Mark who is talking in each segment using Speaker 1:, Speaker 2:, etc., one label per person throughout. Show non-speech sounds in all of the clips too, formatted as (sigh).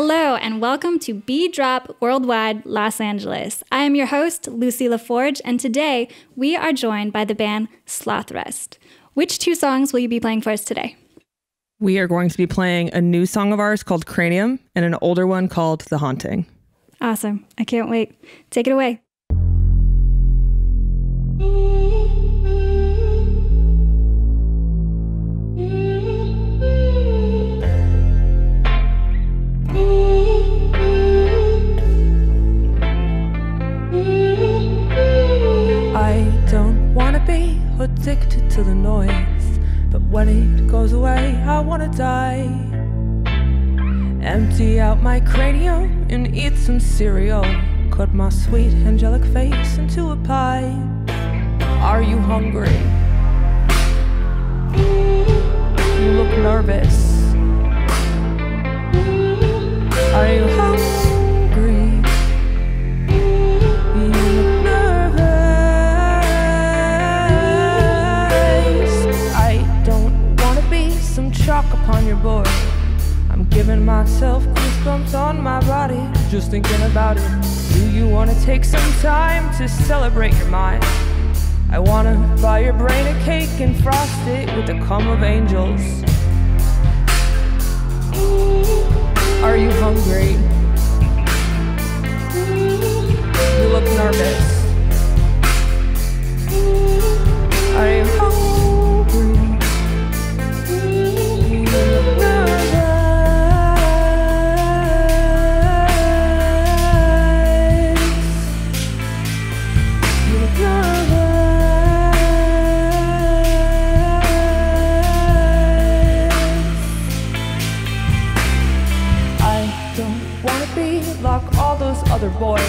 Speaker 1: Hello, and welcome to B Drop Worldwide Los Angeles. I am your host, Lucy LaForge, and today we are joined by the band Slothrust. Which two songs will you be playing for us today?
Speaker 2: We are going to be playing a new song of ours called Cranium and an older one called The Haunting.
Speaker 1: Awesome. I can't wait. Take it away.
Speaker 3: Addicted to the noise. But when it goes away, I wanna die. Empty out my cranium and eat some cereal. Cut my sweet angelic face into a pie. Are you hungry? You look nervous. Are you hungry? Upon your board. I'm giving myself goosebumps on my body, just thinking about it. Do you wanna take some time to celebrate your mind? I wanna buy your brain a cake and frost it with the cum of angels. Are you hungry? You look nervous. Other boys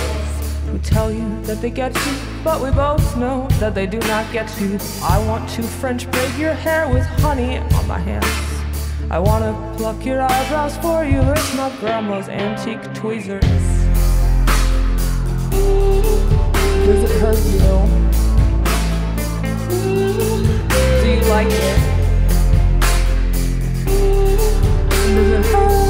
Speaker 3: who tell you that they get you, but we both know that they do not get you. I want to French braid your hair with honey on my hands. I want to pluck your eyebrows for you with my grandma's antique tweezers. Does it hurt you? Do you like it? Does it hurt?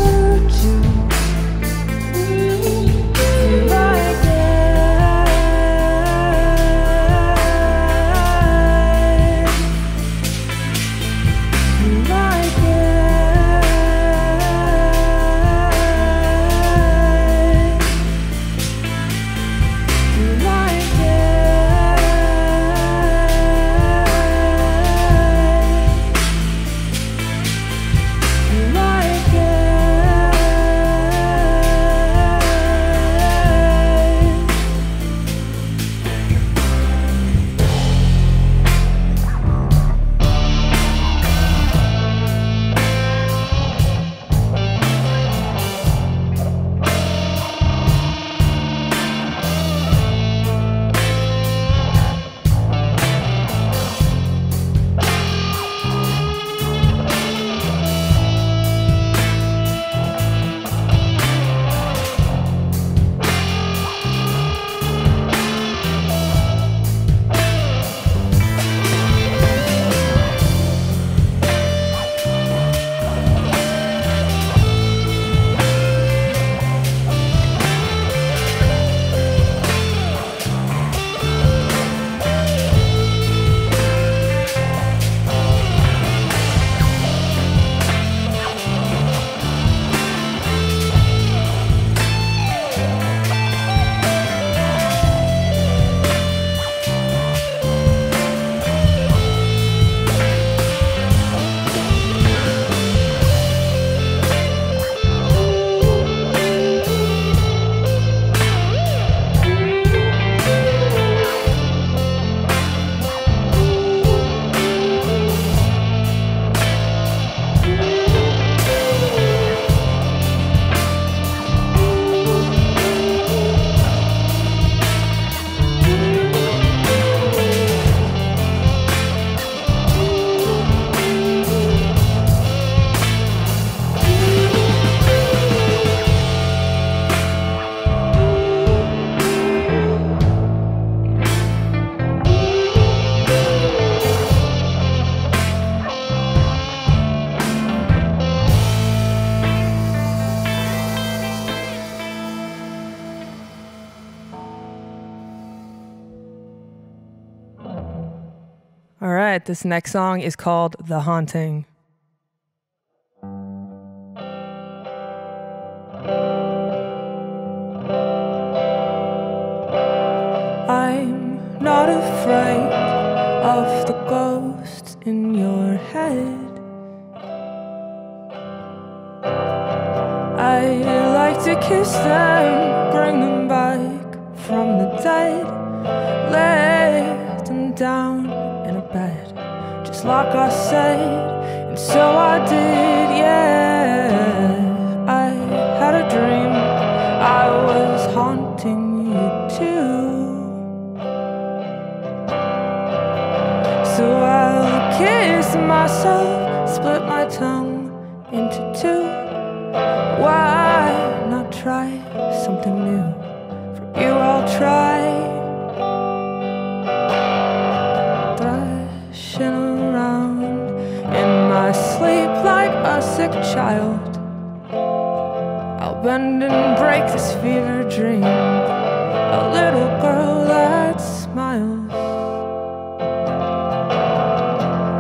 Speaker 2: This next song is called The Haunting.
Speaker 3: I'm not afraid of the ghosts in your head. I like to kiss them, bring them back from the dead, lay them down just like I said, and so I did, yeah. I had a dream, I was haunting you too. So I'll kiss myself, split my tongue into two. Why not try something new? For you, I'll try. A child. I'll bend and break this fever dream. A little girl that smiles.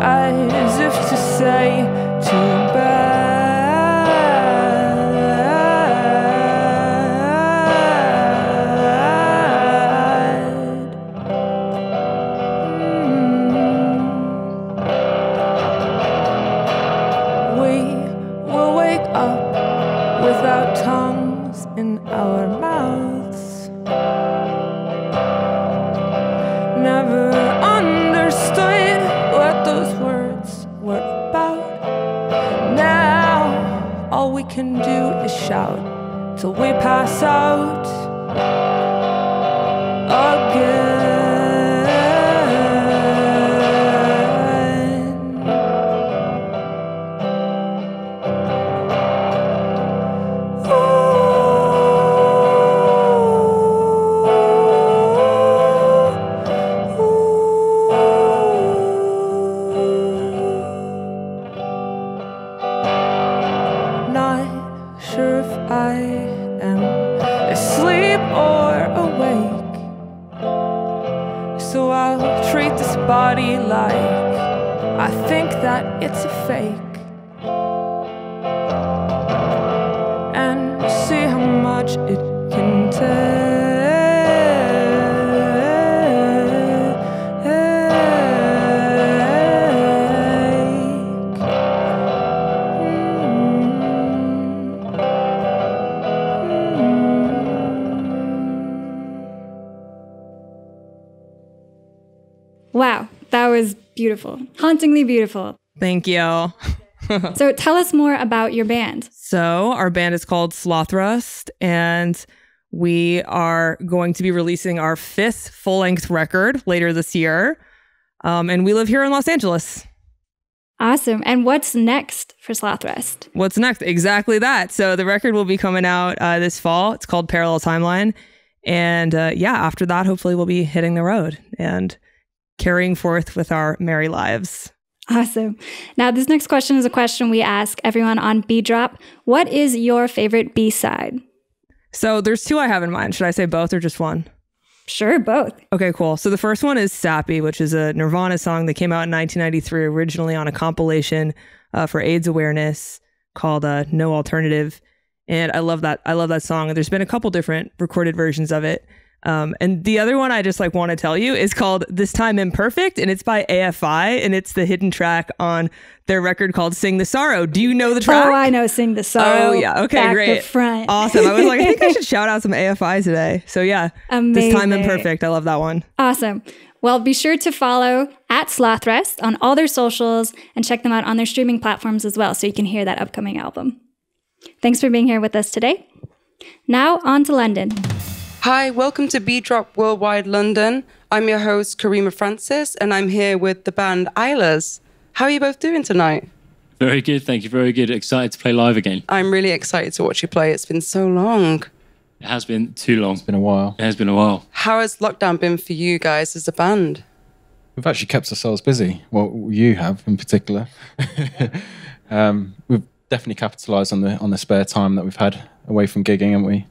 Speaker 3: As if to say, that
Speaker 1: was beautiful. Hauntingly beautiful.
Speaker 2: Thank you. (laughs)
Speaker 1: So tell us more about your band.
Speaker 2: So, our band is called Slothrust, and we are going to be releasing our fifth full length record later this year. Um, and we live here in Los Angeles.
Speaker 1: Awesome. And what's next for Slothrust?
Speaker 2: What's next? Exactly that. So, the record will be coming out uh, this fall. It's called Parallel Timeline. And uh, yeah, after that, hopefully, we'll be hitting the road and carrying forth with our merry lives.
Speaker 1: Awesome. Now, this next question is a question we ask everyone on B Drop. What is your favorite B side?
Speaker 2: So, there's two I have in mind. Should I say both or just one?
Speaker 1: Sure, both.
Speaker 2: Okay, cool. So the first one is Sappy, which is a Nirvana song that came out in 1993, originally on a compilation uh, for AIDS awareness called uh, "No Alternative," and I love that. I love that song. And there's been a couple different recorded versions of it. Um, and the other one I just like want to tell you is called "This Time Imperfect," and it's by AFI, and it's the hidden track on their record called "Sing the Sorrow." Do you know the track?
Speaker 1: Oh, I know. Sing the sorrow.
Speaker 2: Oh, yeah. Okay, great.
Speaker 1: Front.
Speaker 2: Awesome. I was like, I think I (laughs) should shout out some AFI today. So yeah, this time imperfect. I love that one.
Speaker 1: Awesome. Well, be sure to follow at Slothrust on all their socials and check them out on their streaming platforms as well so you can hear that upcoming album. Thanks for being here with us today. Now, on to London.
Speaker 4: Hi, welcome to B Drop Worldwide London. I'm your host, Karima Francis, and I'm here with the band Islas. How are you both doing tonight?
Speaker 5: Very good, thank you. Very good. Excited to play live again.
Speaker 4: I'm really excited to watch you play. It's been so long.
Speaker 5: It has been too long.
Speaker 6: It's been a while.
Speaker 5: It has been a while.
Speaker 4: How has lockdown been for you guys as a band?
Speaker 6: We've actually kept ourselves busy. Well, you have in particular. (laughs) um, we've definitely capitalised on the on the spare time that we've had away from gigging, haven't we?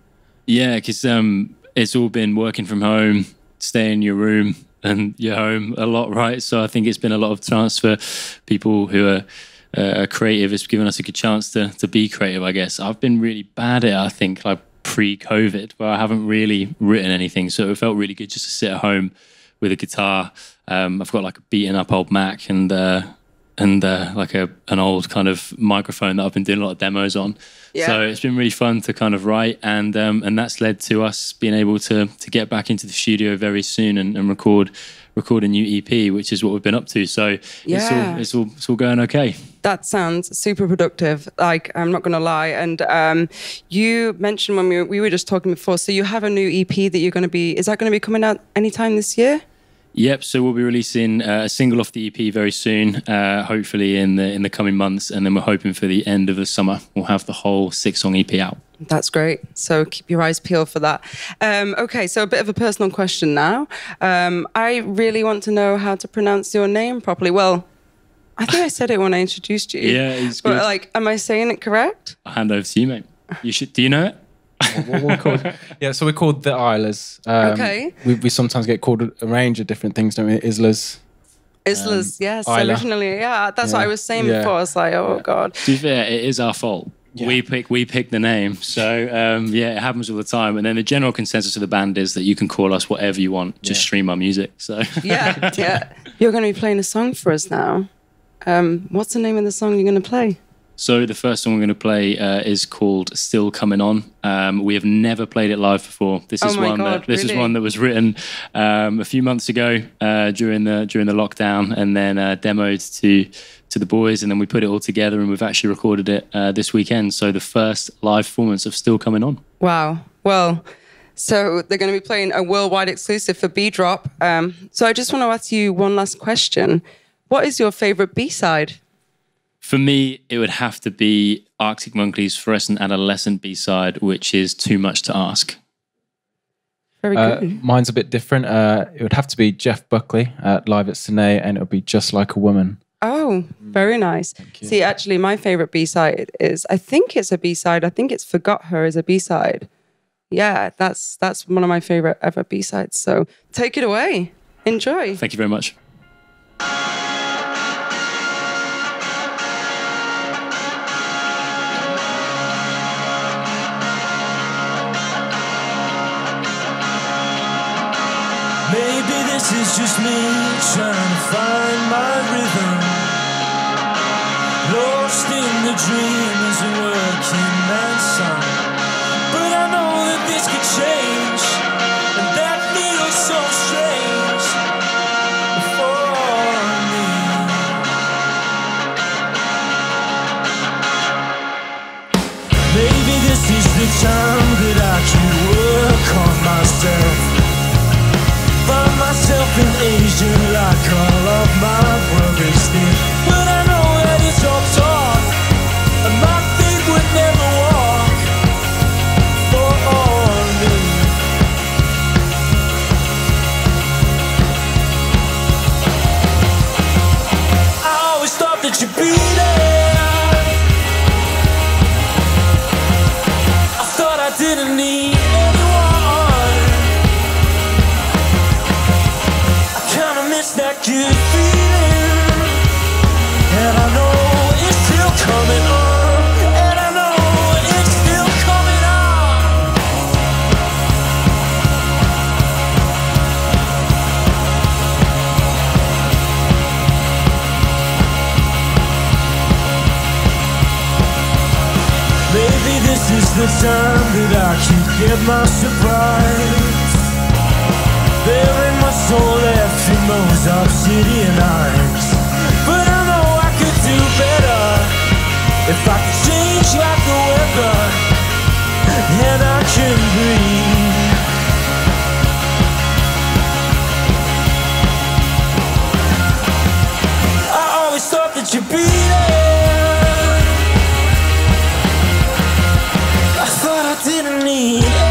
Speaker 5: Yeah, because um, it's all been working from home, stay in your room, and you're home a lot, right? So I think it's been a lot of chance for people who are uh, creative. It's given us a good chance to to be creative, I guess. I've been really bad at it, I think, like pre-COVID, where I haven't really written anything. So it felt really good just to sit at home with a guitar. Um, I've got like a beaten up old Mac and uh, and uh, like a an old kind of microphone that I've been doing a lot of demos on.
Speaker 4: Yeah.
Speaker 5: So it's been really fun to kind of write, and um, and that's led to us being able to to get back into the studio very soon and, and record record a new EP, which is what we've been up to. So it's
Speaker 4: Yeah.
Speaker 5: all it's all it's all going okay.
Speaker 4: That sounds super productive. Like I'm not gonna lie. And um, you mentioned when we were, we were just talking before. So you have a new EP that you're gonna be. Is that gonna be coming out anytime this year?
Speaker 5: Yep. So we'll be releasing uh, a single off the EP very soon, uh, hopefully in the in the coming months, and then we're hoping for the end of the summer we'll have the whole six song EP out.
Speaker 4: That's great. So keep your eyes peeled for that. Um, okay, so a bit of a personal question now. Um, I really want to know how to pronounce your name properly. Well, I think I said it when I introduced you. (laughs)
Speaker 5: Yeah, it's
Speaker 4: But like, am I saying it correct?
Speaker 5: I'll hand over to you, mate. You should. Do you know it?
Speaker 6: What we're called, (laughs) yeah, so we're called the Islas. Um,
Speaker 4: Okay.
Speaker 6: We, we sometimes get called a, a range of different things, don't we? Islas.
Speaker 4: Islas, yes.
Speaker 6: Isla.
Speaker 4: Originally, yeah. That's what I was saying
Speaker 6: Yeah.
Speaker 4: before. I was like, oh god.
Speaker 5: To be fair, it is our fault.
Speaker 6: Yeah.
Speaker 5: We pick we pick the name, so um, yeah, it happens all the time. And then the general consensus of the band is that you can call us whatever you want, just
Speaker 6: Yeah.
Speaker 5: stream our music. So
Speaker 4: Yeah, (laughs) yeah. You're going to be playing a song for us now. Um, what's the name of the song you're going to play?
Speaker 5: So the first song we're going to play uh, is called "Still Coming On." Um, we have never played it live before. This is
Speaker 4: Oh
Speaker 5: one
Speaker 4: God,
Speaker 5: that this is one that was written um, a few months ago uh, during the during the lockdown, and then uh, demoed to to the boys, and then we put it all together, and we've actually recorded it uh, this weekend. So the first live performance of "Still Coming On."
Speaker 4: Wow. Well, so they're going to be playing a worldwide exclusive for B Drop. Um, so I just want to ask you one last question. What is your favorite B side?
Speaker 5: For me, it would have to be Arctic Monkeys' Fluorescent Adolescent B side, which is Too Much to Ask.
Speaker 4: Very
Speaker 6: Uh,
Speaker 4: good.
Speaker 6: mine's a bit different. Uh, it would have to be Jeff Buckley uh, live at Sin-é, and it would be Just Like a Woman.
Speaker 4: Oh, very nice. See, actually, my favorite B side is I think it's a B side. I think it's Forget Her as a B side. Yeah, that's that's one of my favorite ever B sides. So take it away. Enjoy.
Speaker 5: Thank you very much.
Speaker 7: This is just me trying to find my rhythm. Lost in the dream as a working man's son. But I know that this could change, and that feels so strange for me. Maybe this is the time all is the time that I can get my surprise. Burying my soul left in those obsidian eyes. But I know I could do better if I could change like the weather. And I can breathe. I always thought that you'd be there. Didn't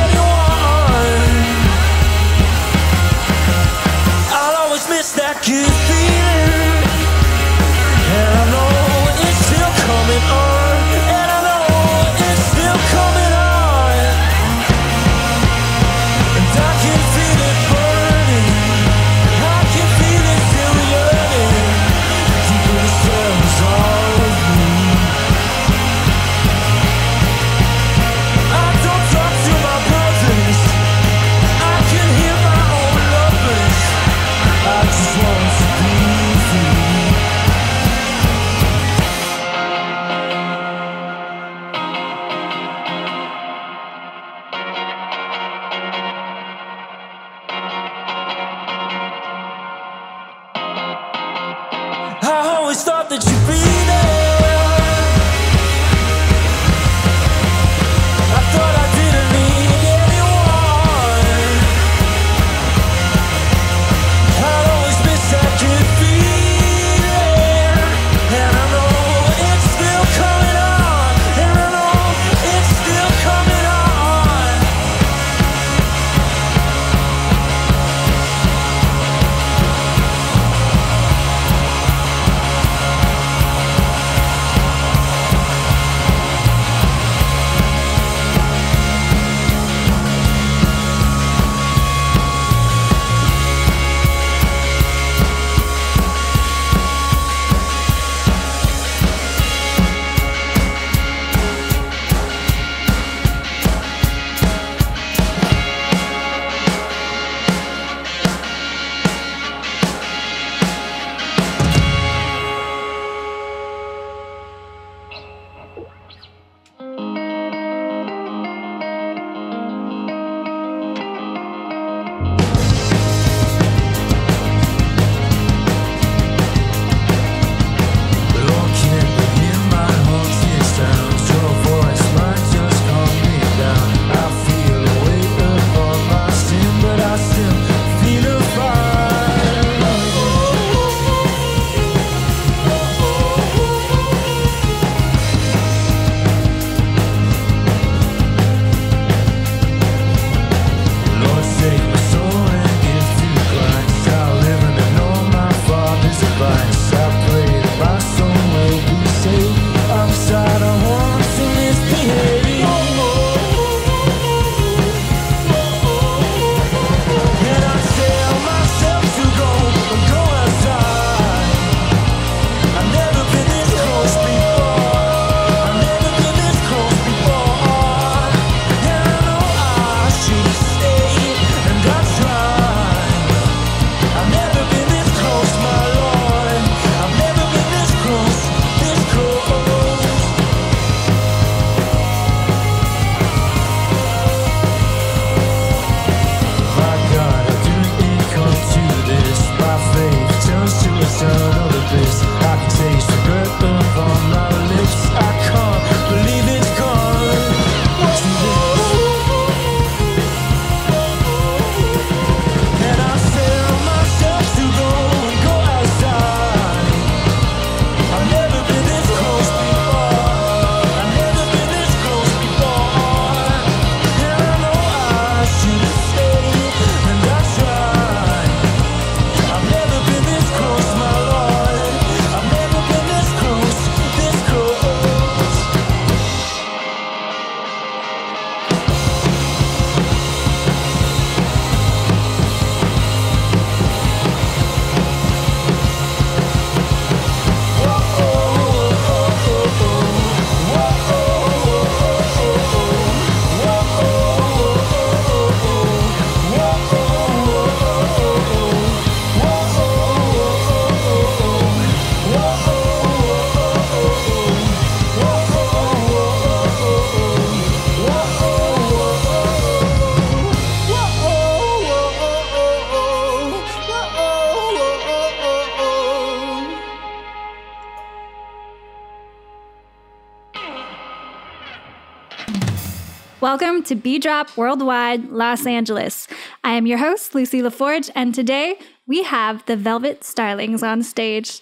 Speaker 1: to B Drop Worldwide Los Angeles. I am your host, Lucy LaForge, and today we have the Velvet Starlings on stage.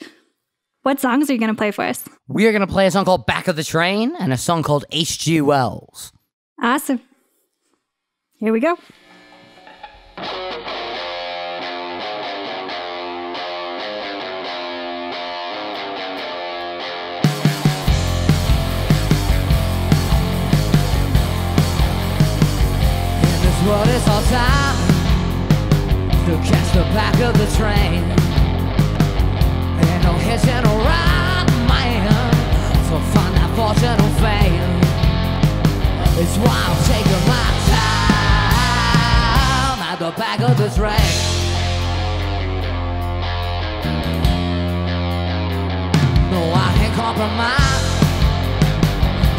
Speaker 1: What songs are you going to play for us?
Speaker 8: We are going to play a song called Back of the Train and a song called H.G. Wells.
Speaker 1: Awesome. Here we go.
Speaker 9: what is all time to catch the back of the train. Ain't no hitching around, man, to find that fortune or fame. It's why I'm taking my time at the back of the train. No, I can't compromise.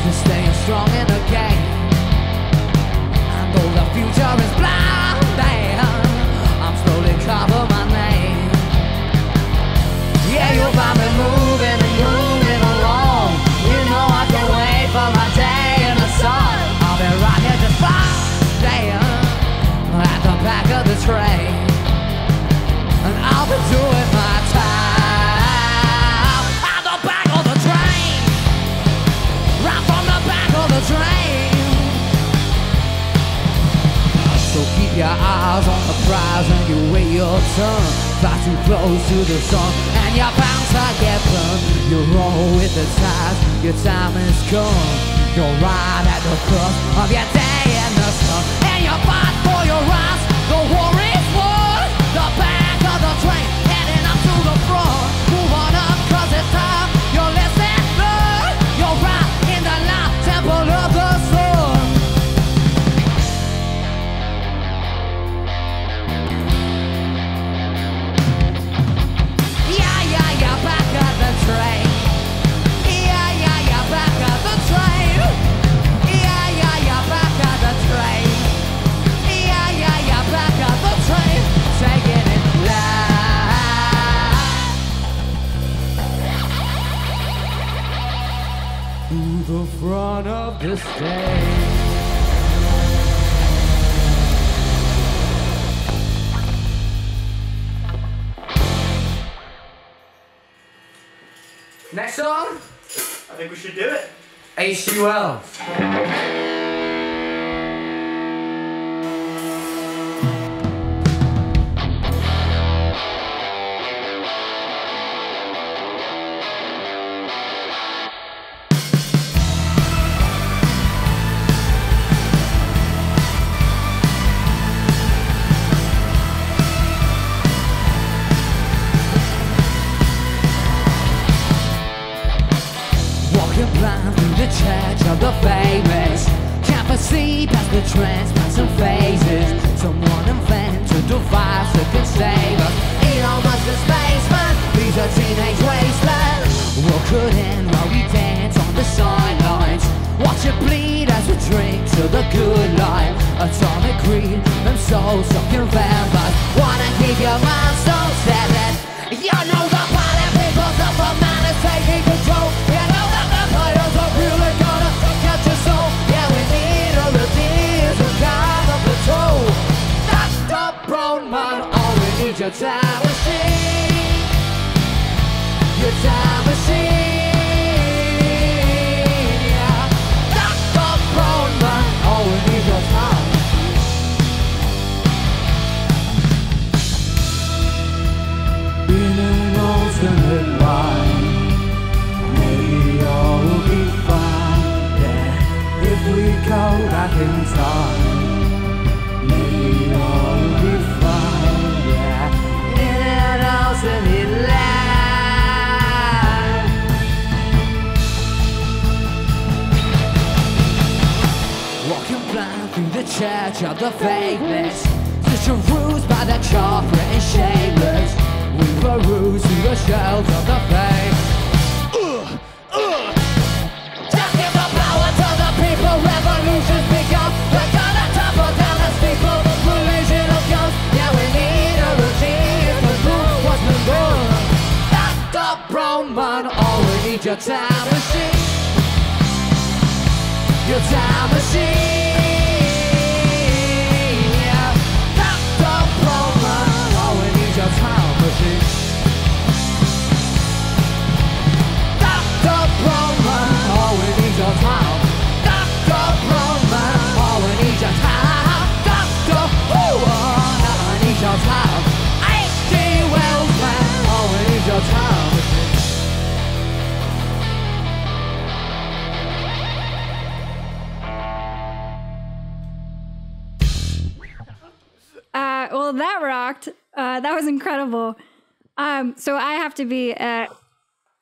Speaker 9: Just staying strong in the game future is black. your tongue. Far too close to the sun And your bounce are get burned You roll with the tides Your time is come You're right at the cross Of your day in the sun And your fight for your rights The war Next song?
Speaker 10: I think we should do it.
Speaker 9: H.G. time machine. Your time machine.
Speaker 1: That rocked. Uh, that was incredible. Um, so I have to be uh,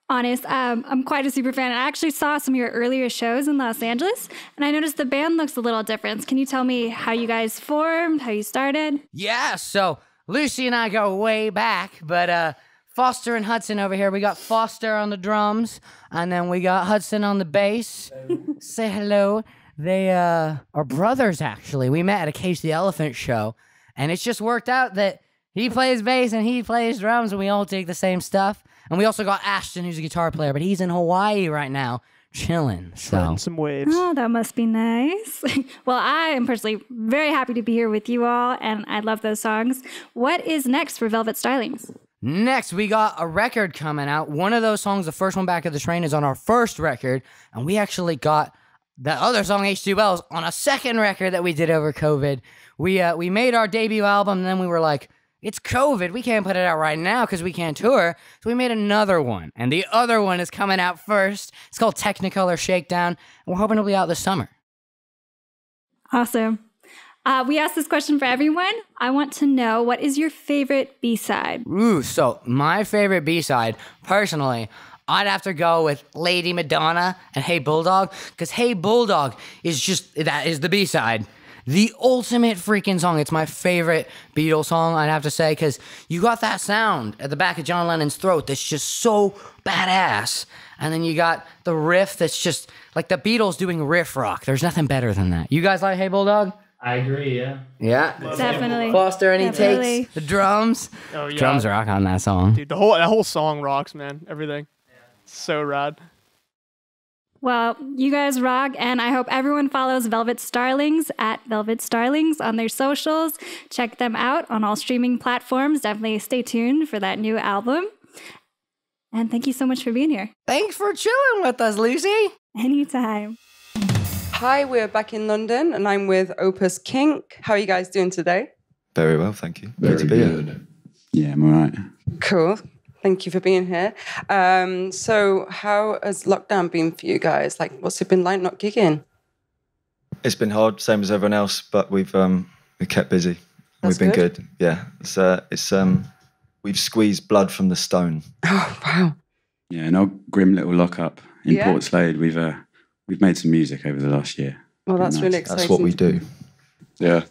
Speaker 1: honest. Um, I'm quite a super fan. I actually saw some of your earlier shows in Los Angeles, and I noticed the band looks a little different. Can you tell me how you guys formed, how you started?
Speaker 9: Yeah, so Lucy and I go way back, but uh Foster and Hudson over here. We got Foster on the drums, and then we got Hudson on the bass. Say hello. They uh are brothers actually. We met at a Cage the Elephant show, and it's just worked out that he plays bass and he plays drums, and we all take the same stuff. And we also got Ashton, who's a guitar player, but he's in Hawaii right now, chilling. So
Speaker 10: Riding some waves.
Speaker 1: Oh, that must be nice. (laughs) well, I am personally very happy to be here with you all, and I love those songs. What is next for Velvet Starlings?
Speaker 9: Next, we got a record coming out. One of those songs, the first one, Back of the Train, is on our first record. And we actually got the other song, H.G. Wells, on a second record that we did over COVID. We, uh, we made our debut album, and then we were like, it's COVID. We can't put it out right now because we can't tour. So we made another one. And the other one is coming out first. It's called Technicolor Shakedown. And we're hoping it'll be out this summer.
Speaker 1: Awesome. Uh, we asked this question for everyone. I want to know what is your favorite B side?
Speaker 9: Ooh, so my favorite B side, personally, I'd have to go with Lady Madonna and Hey Bulldog, because Hey Bulldog is just that is the B side. The ultimate freaking song. It's my favorite Beatles song, I'd have to say, because you got that sound at the back of John Lennon's throat that's just so badass. And then you got the riff that's just like the Beatles doing riff rock. There's nothing better than that. You guys like Hey Bulldog?
Speaker 11: I agree, yeah.
Speaker 9: Yeah.
Speaker 1: Definitely.
Speaker 9: Foster, any
Speaker 1: Definitely.
Speaker 9: takes the drums.
Speaker 10: Oh yeah,
Speaker 9: Drums rock on that song.
Speaker 10: dude. The whole that whole song rocks, man. Everything. So rad.
Speaker 1: Well, you guys rock, and I hope everyone follows Velvet Starlings at Velvet Starlings on their socials. Check them out on all streaming platforms. Definitely stay tuned for that new album. And thank you so much for being here.
Speaker 9: Thanks for chilling with us, Lucy.
Speaker 1: Anytime.
Speaker 4: Hi, we're back in London and I'm with Opus Kink. How are you guys doing today?
Speaker 12: Very well, thank you. Very Good to be here.
Speaker 13: Yeah, I'm all right.
Speaker 4: Cool. Thank you for being here. Um, so, how has lockdown been for you guys? Like, what's it been like not gigging?
Speaker 12: It's been hard, same as everyone else, but we've um we kept busy.
Speaker 4: That's
Speaker 12: we've been
Speaker 4: good.
Speaker 12: good. Yeah, it's uh, it's um we've squeezed blood from the stone. (laughs)
Speaker 4: Oh, wow.
Speaker 13: Yeah, an old grim little lockup in
Speaker 4: Yeah.
Speaker 13: Portslade. We've uh, we've made some music over the last year.
Speaker 4: Well, that's
Speaker 13: Nice.
Speaker 4: really exciting.
Speaker 12: That's what we do.
Speaker 14: Yeah,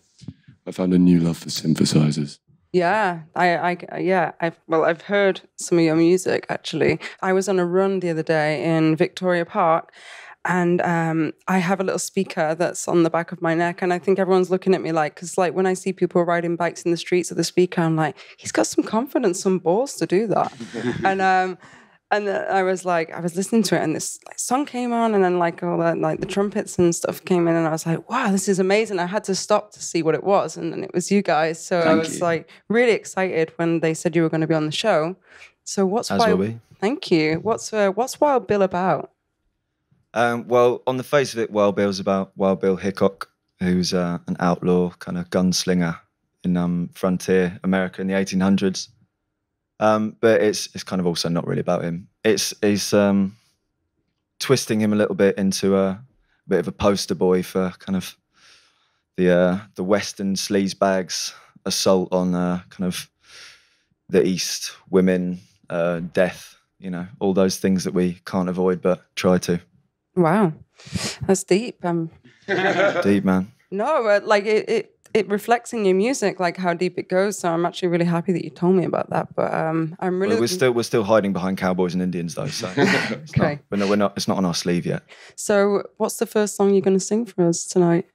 Speaker 14: I found a new love for synthesizers.
Speaker 4: Yeah, I, I, yeah, I've, well, I've heard some of your music actually. I was on a run the other day in Victoria Park, and um, I have a little speaker that's on the back of my neck, and I think everyone's looking at me like, because like when I see people riding bikes in the streets with the speaker, I'm like, he's got some confidence, some balls to do that, (laughs) and um. And I was like, I was listening to it, and this like, song came on, and then like all that, like the trumpets and stuff came in, and I was like, wow, this is amazing. I had to stop to see what it was, and then it was you guys. So I was
Speaker 13: you.
Speaker 4: like really excited when they said you were going to be on the show. So what's
Speaker 12: As
Speaker 4: Wild? Thank you. What's uh, what's Wild Bill about?
Speaker 12: Um, well, on the face of it, Wild Bill's about Wild Bill Hickok, who's uh, an outlaw kind of gunslinger in um, frontier America in the 1800s. Um, but it's it's kind of also not really about him. It's it's um, twisting him a little bit into a, bit of a poster boy for kind of the uh, the Western sleaze bags assault on uh, kind of the East, women, uh, death. You know, all those things that we can't avoid but try to.
Speaker 4: Wow, that's deep. Um,
Speaker 12: Deep man.
Speaker 4: no, uh, like it, it it reflects in your music, like how deep it goes. So I'm actually really happy that you told me about that. But um, I'm really
Speaker 12: We're, we're still we're still hiding behind cowboys and Indians though, so (laughs) it's not,
Speaker 4: Okay.
Speaker 12: we're not, we're not. It's not on our sleeve yet.
Speaker 4: So what's the first song you're going to sing for us tonight?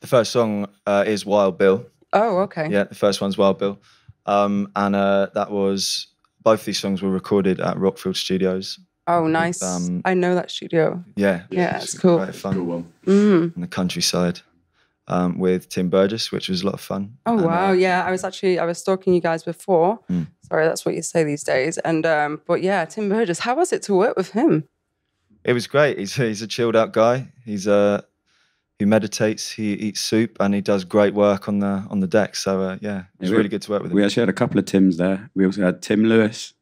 Speaker 12: The first song uh, is Wild Bill.
Speaker 4: Oh, okay.
Speaker 12: Yeah, the first one's Wild Bill, um, and uh, that was both these songs were recorded at Rockfield Studios.
Speaker 4: Oh, nice.
Speaker 12: Um,
Speaker 4: I know that studio.
Speaker 12: Yeah,
Speaker 4: Yeah, it's cool.
Speaker 12: Quite fun
Speaker 14: one.
Speaker 4: Mm.
Speaker 12: in the countryside um, with Tim Burgess, which was a lot of fun.
Speaker 4: Oh
Speaker 12: And, uh,
Speaker 4: wow, yeah. I was actually I was stalking you guys before.
Speaker 12: Mm.
Speaker 4: Sorry, that's what you say these days. And um, but yeah, Tim Burgess. How was it to work with him?
Speaker 12: It was great. He's he's a chilled out guy. He's uh he meditates, he eats soup, and he does great work on the on the deck. So uh, yeah, it was
Speaker 13: we-
Speaker 12: really good to work with him.
Speaker 13: We actually had a couple of Tims there. We also had Tim Lewis,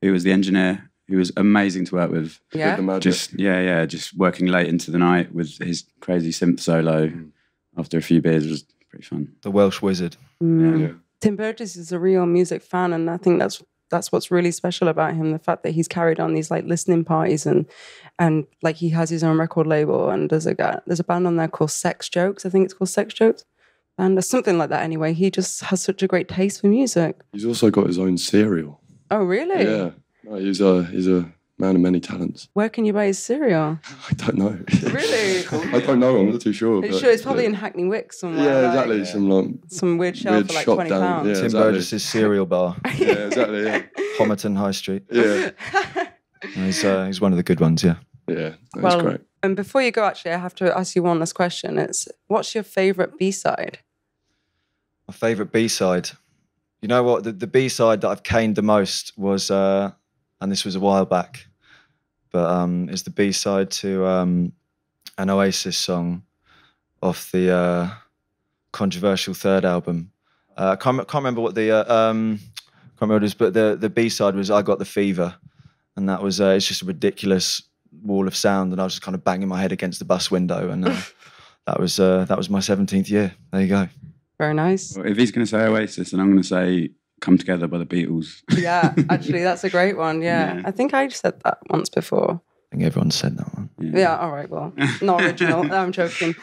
Speaker 13: who was the engineer, who was amazing to work with.
Speaker 4: Yeah.
Speaker 13: Just yeah, yeah, just working late into the night with his crazy synth solo.
Speaker 14: Mm.
Speaker 13: After a few beers it was
Speaker 15: pretty fun.
Speaker 16: The Welsh Wizard.
Speaker 4: Mm. Tim Burgess is a real music fan, and I think that's that's what's really special about him. The fact that he's carried on these like listening parties and and like he has his own record label and there's a guy, there's a band on there called Sex Jokes. I think it's called Sex Jokes. And something like that anyway. He just has such a great taste for music.
Speaker 14: He's also got his own cereal.
Speaker 4: Oh really?
Speaker 14: Yeah. No, he's a he's a man of many talents.
Speaker 4: Where can you buy his cereal? (laughs)
Speaker 14: I don't know.
Speaker 4: Really? (laughs)
Speaker 14: I don't know. I'm not too sure. But-
Speaker 4: sure it's probably in Hackney Wick somewhere?
Speaker 14: Yeah,
Speaker 4: like,
Speaker 14: exactly. Some like
Speaker 4: Some weird shelf
Speaker 14: weird
Speaker 4: for like
Speaker 14: shop
Speaker 4: twenty
Speaker 14: down-
Speaker 4: pounds.
Speaker 14: yeah,
Speaker 16: Tim
Speaker 14: exactly.
Speaker 16: Burgess's cereal bar. (laughs)
Speaker 14: Yeah, exactly. Yeah.
Speaker 16: Homerton High Street.
Speaker 14: Yeah.
Speaker 16: He's, uh, he's one of the good ones, yeah.
Speaker 14: Yeah, that's
Speaker 4: well,
Speaker 14: great.
Speaker 4: and before you go, actually, I have to ask you one last question. It's what's your favorite B side?
Speaker 16: My favourite B side. You know what? The, the B side that I've caned the most was, uh, and this was a while back, but um, is the B side to um, an Oasis song off the uh, controversial third album. Uh, I can't, can't remember what the uh, um, can't remember what it is, but the the B side was "I Got the Fever," and that was uh, it's just a ridiculous wall of sound, and I was just kind of banging my head against the bus window, and uh, (laughs) that was uh, that was my seventeenth year. There you go.
Speaker 4: Very nice.
Speaker 15: Well, if he's going to say Oasis, then I'm going to say "Come Together" by the Beatles.
Speaker 4: Yeah, (laughs) actually, that's a great one. Yeah.
Speaker 15: Yeah.
Speaker 4: I think I said that once before.
Speaker 16: I think everyone said that one.
Speaker 4: Yeah, all right, well, not original. No, (laughs) I'm joking.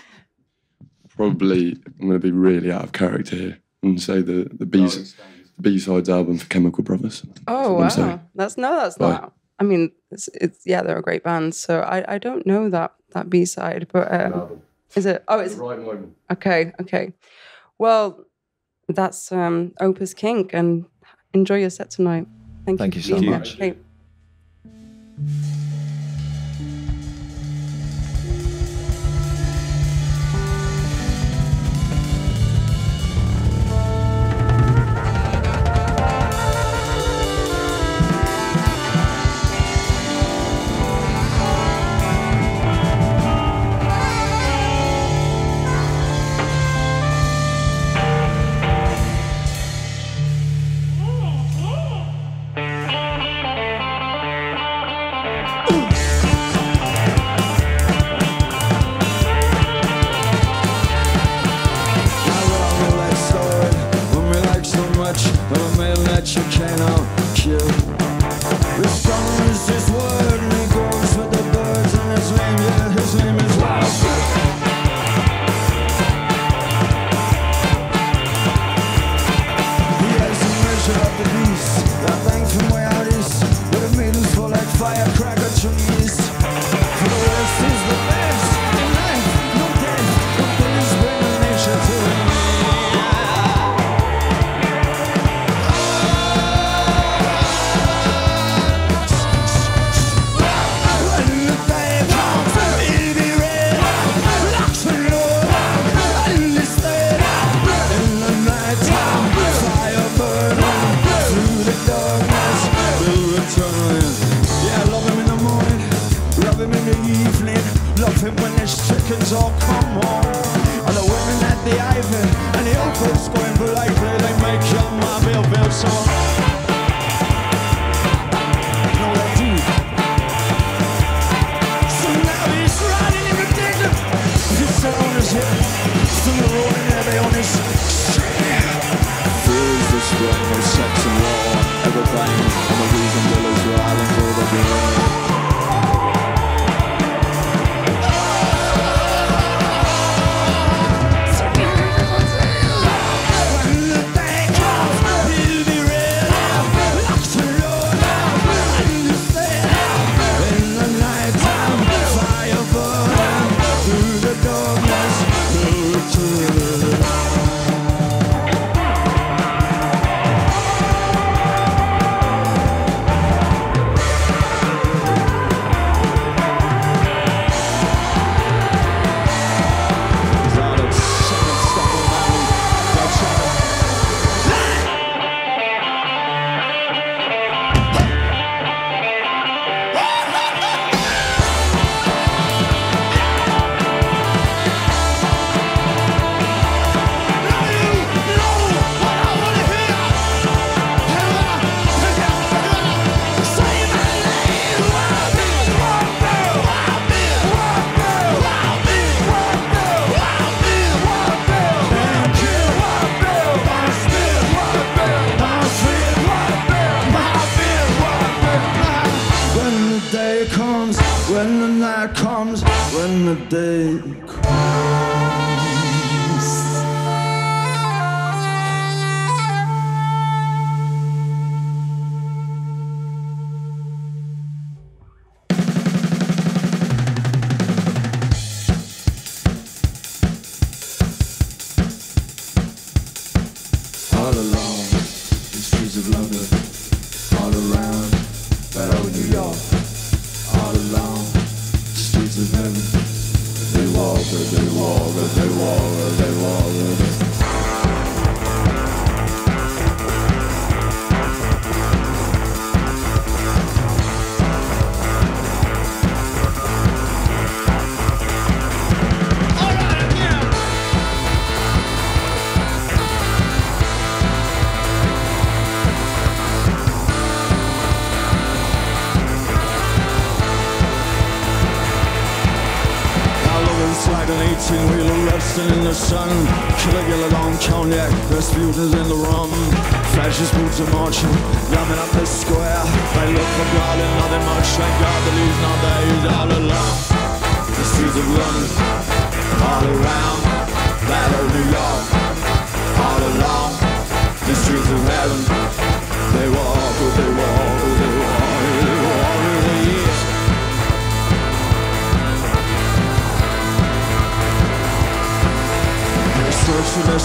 Speaker 14: Probably, I'm going to be really out of character here and say the the B the B sides album for Chemical Brothers.
Speaker 4: Oh,
Speaker 14: what saying.
Speaker 4: wow. That's no, that's
Speaker 14: Right.
Speaker 4: not. I mean, it's, it's yeah, they're a great band. So I, I don't know that that B side, but um, is it? Oh, it's
Speaker 14: right moment.
Speaker 4: okay. Okay. Well, that's um, Opus Kink, and enjoy your set tonight. Thank,
Speaker 16: Thank
Speaker 4: you.
Speaker 16: you so much.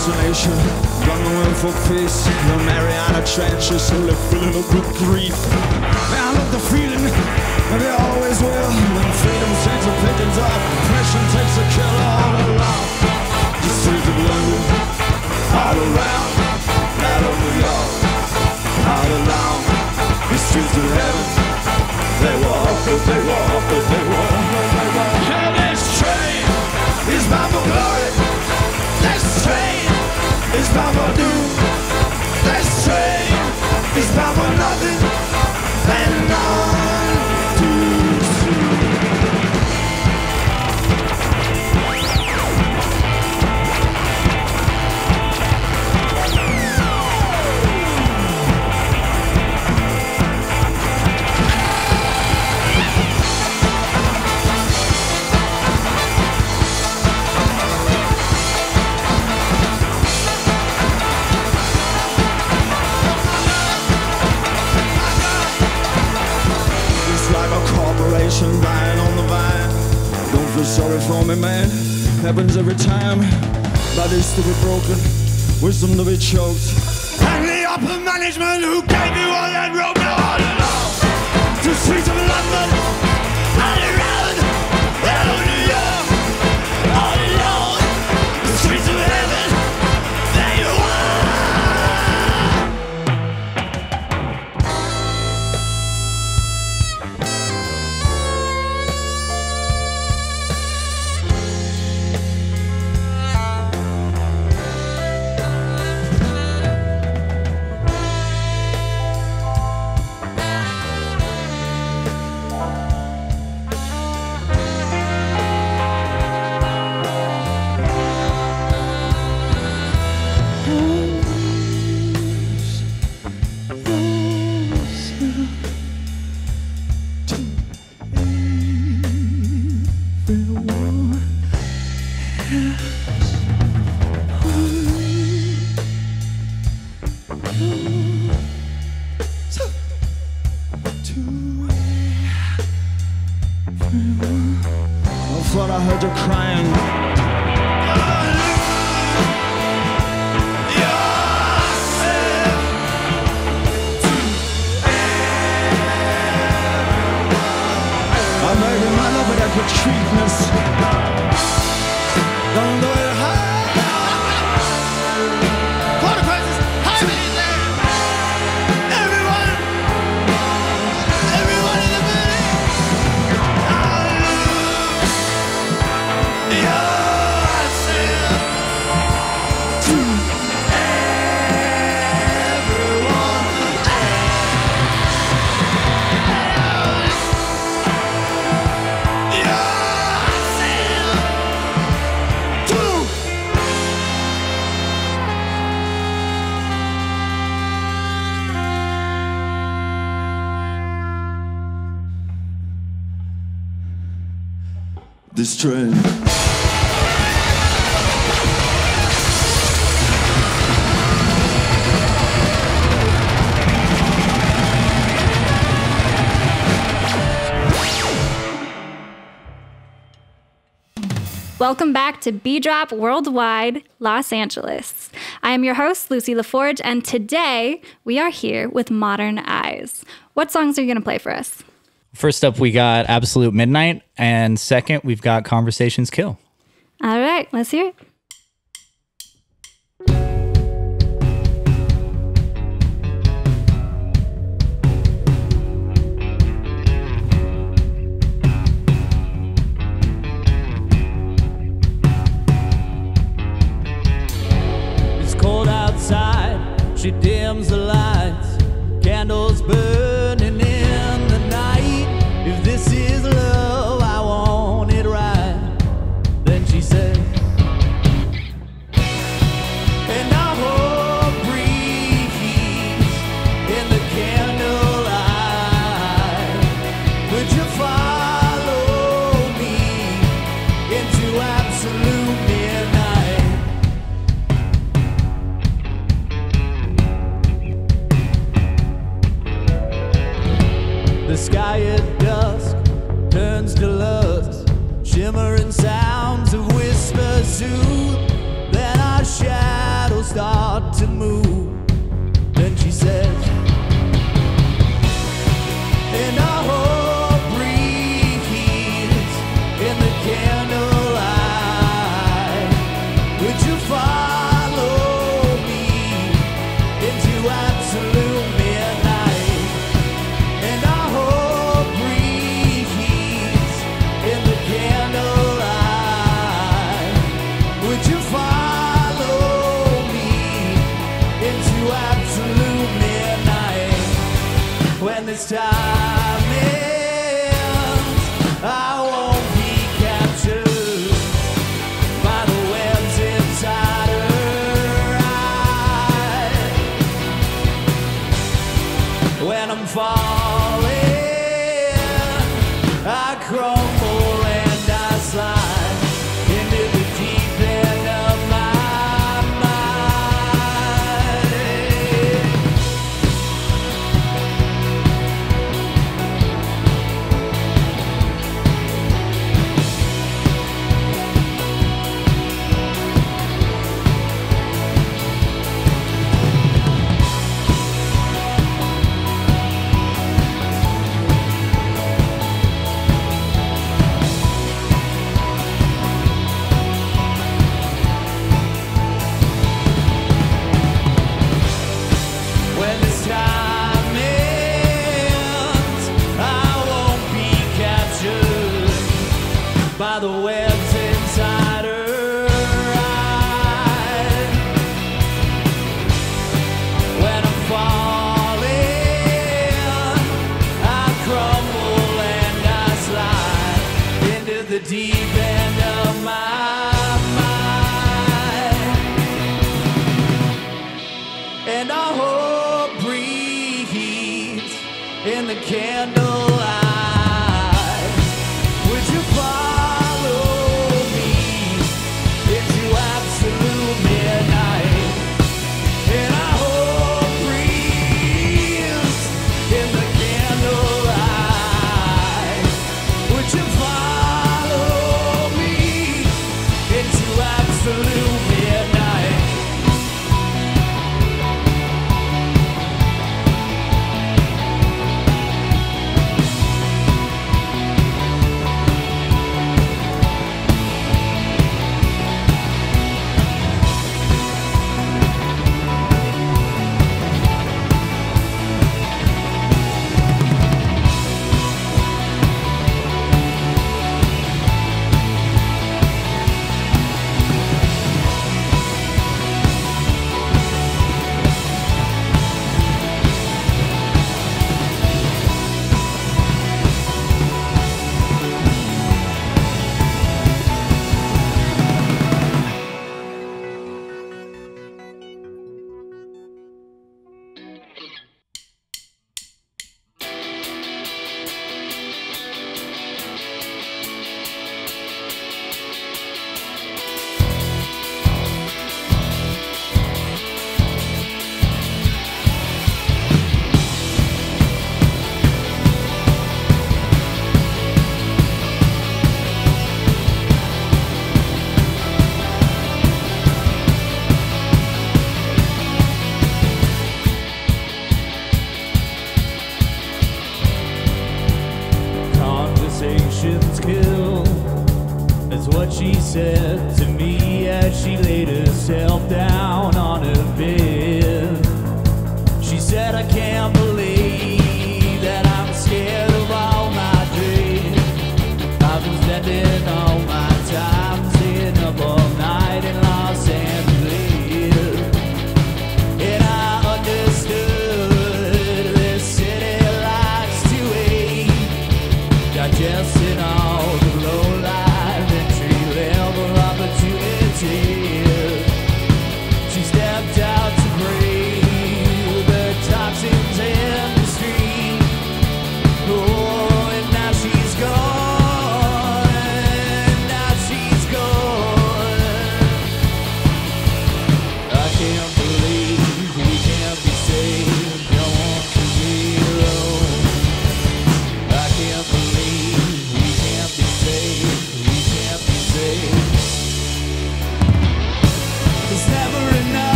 Speaker 16: Destination, run away for peace. The Mariana Trenches, slowly filling up with grief. I love the feeling, and they always will. When freedom takes a pickings up, oppression takes a killer all along. The streets of London, all around, that of New York, all along. The streets of heaven, they walk, they walk, they walk, is bound for doom. This train is bound for nothing feel sorry for me, man. Happens every time. Bodies to be broken, wisdom to be choked. And the upper management who gave you all that rope now all along. To streets of London,
Speaker 1: Welcome back to B Drop Worldwide, Los Angeles. I am your host, Lucy LaForge, and today we are here with Modern Eyes. What songs are you going to play for us?
Speaker 11: First up, we got Absolute Midnight, and second, we've got Conversations Kill.
Speaker 1: All right, let's hear it.
Speaker 7: She dims the lights, candles burn.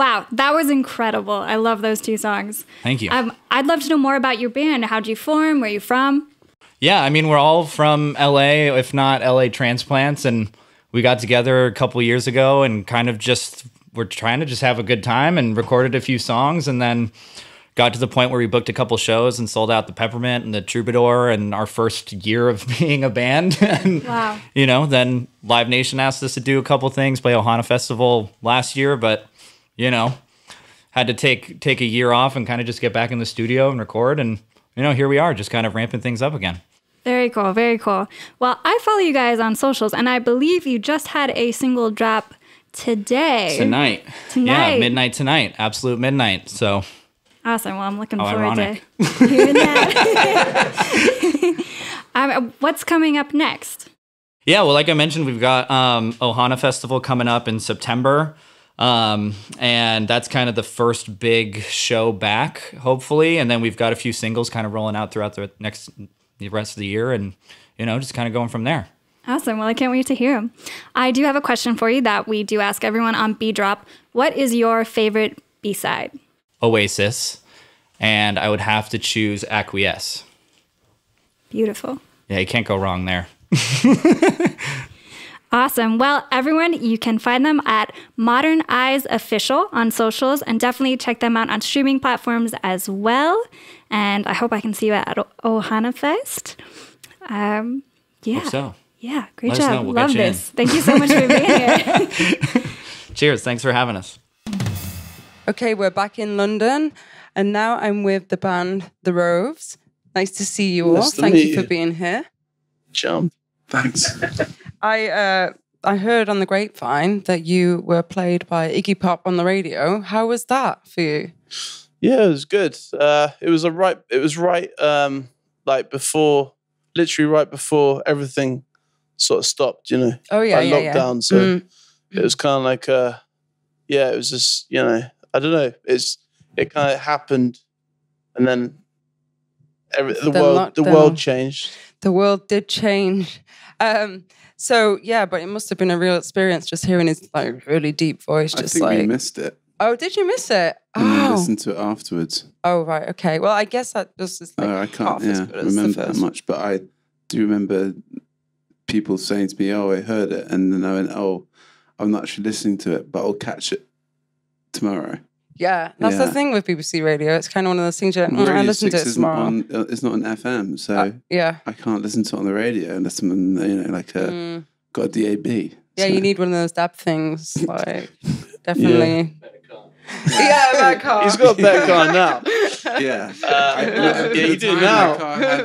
Speaker 1: Wow, that was incredible. I love those two songs.
Speaker 11: Thank you.
Speaker 1: Um, I'd love to know more about your band. How'd you form? Where are you from?
Speaker 11: Yeah, I mean, we're all from LA, if not LA transplants, and we got together a couple years ago and kind of just we're trying to just have a good time and recorded a few songs and then got to the point where we booked a couple shows and sold out the Peppermint and the Troubadour and our first year of (laughs) being a band. (laughs) and
Speaker 1: Wow.
Speaker 11: you know, then Live Nation asked us to do a couple things, play Ohana Festival last year, but you know, had to take take a year off and kind of just get back in the studio and record and you know, here we are just kind of ramping things up again.
Speaker 1: Very cool, very cool. Well, I follow you guys on socials, and I believe you just had a single drop today.
Speaker 11: Tonight.
Speaker 1: Tonight.
Speaker 11: Yeah, midnight tonight. Absolute midnight. So
Speaker 1: Awesome. Well, I'm looking
Speaker 11: How
Speaker 1: forward
Speaker 11: ironic.
Speaker 1: to (laughs) hearing that. (laughs) um, what's coming up next?
Speaker 11: Yeah, well, like I mentioned, we've got um, Ohana Festival coming up in September. Um, and that's kind of the first big show back, hopefully. And then we've got a few singles kind of rolling out throughout the next the rest of the year, and you know, just kind of going from there.
Speaker 1: Awesome. Well, I can't wait to hear them. I do have a question for you that we do ask everyone on B Drop. What is your favorite B side?
Speaker 11: Oasis, and I would have to choose Acquiesce.
Speaker 1: Beautiful.
Speaker 11: Yeah, you can't go wrong there. (laughs)
Speaker 1: Awesome. Well, everyone, you can find them at Modern Eyes Official on socials and definitely check them out on streaming platforms as well. And I hope I can see you at O- Ohana Fest. Um, yeah.
Speaker 11: Hope so.
Speaker 1: Yeah, great
Speaker 11: Let us
Speaker 1: job.
Speaker 11: know. We'll
Speaker 1: Love
Speaker 11: get you in.
Speaker 1: this. Thank you so much for being here. (laughs)
Speaker 11: Cheers. Thanks for having us.
Speaker 4: Okay, we're back in London, and now I'm with the band The Roves. Nice to see you all.
Speaker 17: Nice
Speaker 4: Thank you for being here.
Speaker 17: Jump. Thanks. (laughs)
Speaker 4: I uh, I heard on the grapevine that you were played by Iggy Pop on the radio. How was that for you?
Speaker 17: Yeah, it was good. Uh, it was a right. It was right. Um, like before, literally right before everything sort of stopped. You know.
Speaker 4: Oh, yeah,
Speaker 17: like
Speaker 4: yeah, yeah.
Speaker 17: lockdown. So
Speaker 4: Mm.
Speaker 17: it was kind of like uh yeah. It was just you know. I don't know. It's it kind of happened, and then every, the,
Speaker 4: The
Speaker 17: world the world changed.
Speaker 4: The world did change. Um, so yeah, but it must have been a real experience just hearing his like really deep voice.
Speaker 15: I
Speaker 4: Just
Speaker 15: think
Speaker 4: like,
Speaker 15: we missed it.
Speaker 4: oh, did you miss it?
Speaker 15: And
Speaker 4: Oh,
Speaker 15: listened to it afterwards.
Speaker 4: oh, right, okay. Well, I guess that just is like
Speaker 15: oh, I can't yeah, remember that much, but I do remember people saying to me, "Oh, I heard it," and then I went, "Oh, I'm not actually listening to it, but I'll catch it tomorrow."
Speaker 4: Yeah, that's the thing with BBC Radio. It's kind of one of those things you're like, "Mm, I listen to
Speaker 15: Six
Speaker 4: it
Speaker 15: isn't
Speaker 4: tomorrow.
Speaker 15: on. uh, It's not an FM, so
Speaker 4: Uh, yeah.
Speaker 15: I can't listen to it on the radio unless I'm, in, you know, like a
Speaker 4: Mm.
Speaker 15: got a DAB.
Speaker 4: Yeah, you need one of those dab things. (laughs) Like, definitely. Yeah, (laughs) that car.
Speaker 17: He's got a better car now. (laughs)
Speaker 15: Yeah.
Speaker 17: Uh, yeah, you do now.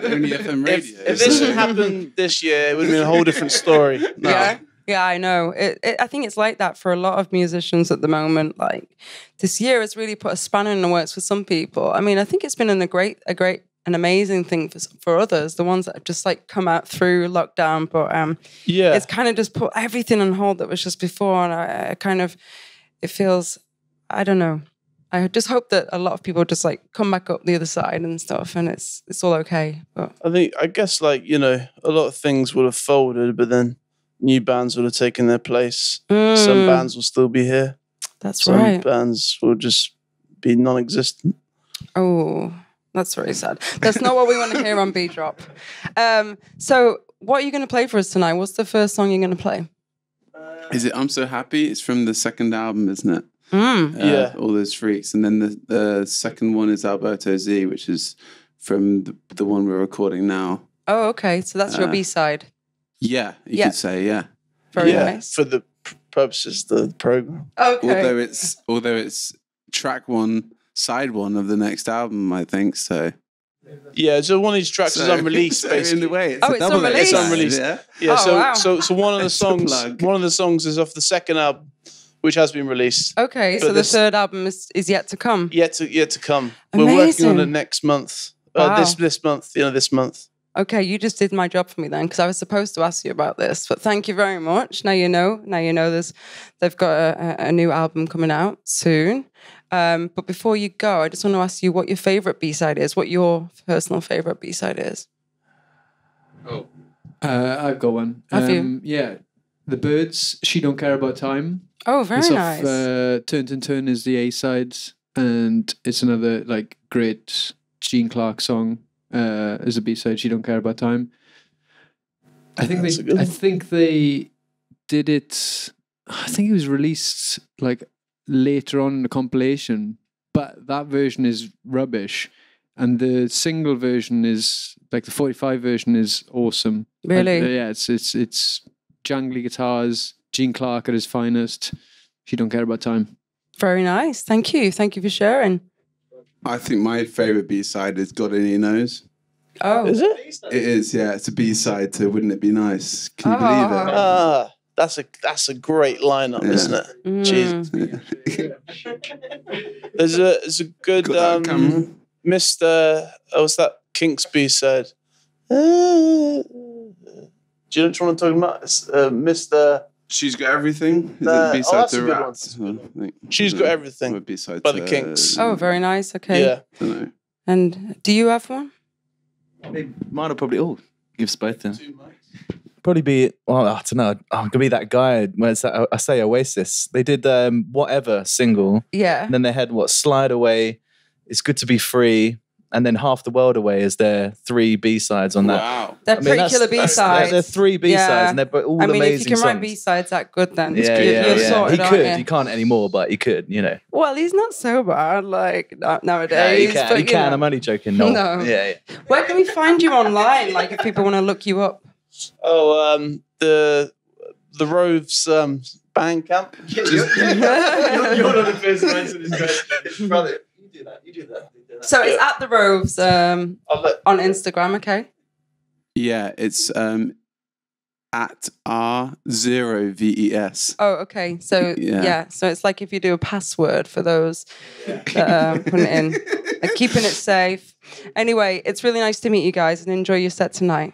Speaker 17: If, if this had happened this year, it would have been a whole different story. No.
Speaker 4: Yeah. Yeah, I know. It, it, I think it's like that for a lot of musicians at the moment. Like this year has really put a spanner in the works for some people. I mean, I think it's been an, a great, a great, an amazing thing for for others. The ones that have just like come out through lockdown, but um,
Speaker 17: Yeah.
Speaker 4: it's kind of just put everything on hold that was just before, and I, I kind of, it feels, I don't know. I just hope that a lot of people just like come back up the other side and stuff, and it's it's all okay. But
Speaker 17: I think I guess like you know a lot of things would have folded, but then new bands would have taken their place. Some
Speaker 4: Mm.
Speaker 17: bands will still be here.
Speaker 4: That's
Speaker 17: Some
Speaker 4: right.
Speaker 17: bands will just be non-existent.
Speaker 4: Oh, that's very sad. That's not what we want to hear on B Drop. Um, so, what are you going to play for us tonight? What's the first song you're going to play?
Speaker 15: Is it I'm So Happy? It's from the second album, isn't it?
Speaker 4: Mm.
Speaker 15: Uh,
Speaker 17: Yeah.
Speaker 15: All those freaks. And then the, the second one is Alberto Z, which is from the, the one we're recording now.
Speaker 4: Oh, okay. So that's your
Speaker 15: Uh,
Speaker 4: B side.
Speaker 15: Yeah, you
Speaker 4: Yeah.
Speaker 15: could say, yeah.
Speaker 4: Very
Speaker 17: yeah,
Speaker 4: nice.
Speaker 17: for the purposes of the program.
Speaker 4: Okay.
Speaker 15: Although it's although it's track one, side one of the next album, I think. So
Speaker 17: Yeah, so one of these tracks is (laughs) unreleased.
Speaker 15: so
Speaker 17: basically.
Speaker 15: in a way, it's
Speaker 4: Oh, a it's unreleased?
Speaker 17: It's unreleased.
Speaker 15: yeah?
Speaker 17: Yeah.
Speaker 4: Oh,
Speaker 17: so
Speaker 4: wow.
Speaker 17: so so one of (laughs) the songs, one of the songs is off the second album, which has been released.
Speaker 4: Okay, so the third album is, is yet to come.
Speaker 17: Yet to yet to come. Amazing. We're working on it next month. Uh, This this month. You know, this month.
Speaker 4: Okay, you just did my job for me then, because I was supposed to ask you about this. But thank you very much. Now you know. Now you know. There's, they've got a, a- a new album coming out soon. Um, but before you go, I just want to ask you what your favorite B side is. What your personal favorite B side is.
Speaker 18: Uh, I've got one.
Speaker 4: Have you?
Speaker 18: Um, Yeah, the Byrds. She don't care about time.
Speaker 4: Oh, very
Speaker 18: it's
Speaker 4: nice.
Speaker 18: Off, uh, Turn and Turn is the A side, and it's another like great Gene Clark song uh, as a B side. She don't care about time. I think
Speaker 17: That's
Speaker 18: they. I think they did it. I think it was released like later on in the compilation, but that version is rubbish, and the single version is like the forty-five version is awesome. And,
Speaker 4: Really?
Speaker 18: uh, yeah, it's it's it's jangly guitars, Gene Clark at his finest. She don't care about time.
Speaker 4: Very nice. Thank you. Thank you for sharing.
Speaker 15: I think my favorite B side is God Only Knows.
Speaker 4: Oh,
Speaker 17: Is it?
Speaker 15: It is, yeah. It's a B side to Wouldn't It Be Nice? Can you believe it?
Speaker 17: Ah, that's a that's a great lineup,
Speaker 15: Yeah.
Speaker 17: isn't it?
Speaker 4: Mm.
Speaker 17: Jeez. (laughs) There's a there's a good
Speaker 15: Got that camera?
Speaker 17: um, Mr. Oh, what's that? Kinks B side. Uh, (laughs) do you know which one I'm talking about? It's, uh, Mr.
Speaker 15: She's Got Everything. Is
Speaker 17: Uh,
Speaker 15: it B
Speaker 17: oh,
Speaker 15: side
Speaker 17: that's a
Speaker 15: to
Speaker 17: good
Speaker 15: Rats? Well, I
Speaker 17: She's Got Everything
Speaker 15: Or
Speaker 17: by the Kinks.
Speaker 4: Oh, very nice. Okay.
Speaker 17: Yeah.
Speaker 15: Dunno.
Speaker 4: And do you have one?
Speaker 19: Mine are probably all give us both then. Probably be well. I don't know. I'm gonna be that guy when it's that, I say Oasis. They did um, whatever single,
Speaker 4: Yeah.
Speaker 19: and then they had what Slide Away. It's good to be free, and then Half the World Away is their three B sides on that.
Speaker 17: Wow.
Speaker 4: They're
Speaker 19: I mean,
Speaker 4: pretty killer B sides.
Speaker 19: They're three B sides, and they're but all
Speaker 4: I mean,
Speaker 19: amazing
Speaker 4: if you can
Speaker 19: songs.
Speaker 4: write B sides that good, then
Speaker 19: yeah,
Speaker 4: you're,
Speaker 19: yeah,
Speaker 4: you're
Speaker 19: yeah.
Speaker 4: sorted,
Speaker 19: he could.
Speaker 4: you?
Speaker 19: He can't anymore, but he could. You know.
Speaker 4: Well, he's not so bad like na-
Speaker 19: Yeah,
Speaker 4: nowadays.
Speaker 19: he can.
Speaker 4: but,
Speaker 19: He can.
Speaker 4: know.
Speaker 19: I'm only joking. No. (laughs)
Speaker 4: No.
Speaker 19: Yeah, yeah.
Speaker 4: Where can we find you online? Like, if people want to look you up.
Speaker 17: Oh, um, the the Roves um, band camp. (laughs) (laughs)
Speaker 16: you're, not the first person to answer this question, brother. You do that. You do that.
Speaker 4: So it's at the Roves um, on Instagram. Okay.
Speaker 15: Yeah, it's um, at R zero V E S.
Speaker 4: Oh, okay. So yeah.
Speaker 15: Yeah.
Speaker 4: so it's like if you do a password for those that um, putting it in, (laughs) and keeping it safe. Anyway, it's really nice to meet you guys and enjoy your set tonight.